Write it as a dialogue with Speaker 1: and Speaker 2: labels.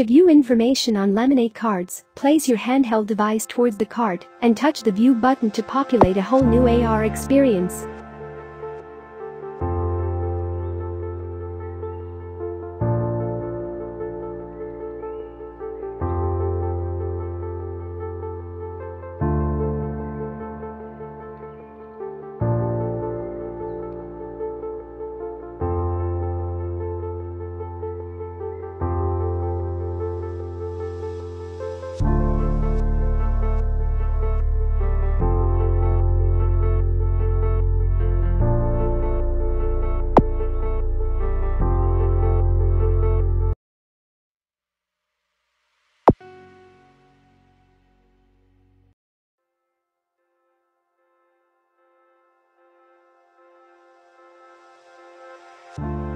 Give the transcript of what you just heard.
Speaker 1: To view information on Lemonade cards, place your handheld device towards the card and touch the view button to populate a whole new AR experience.
Speaker 2: You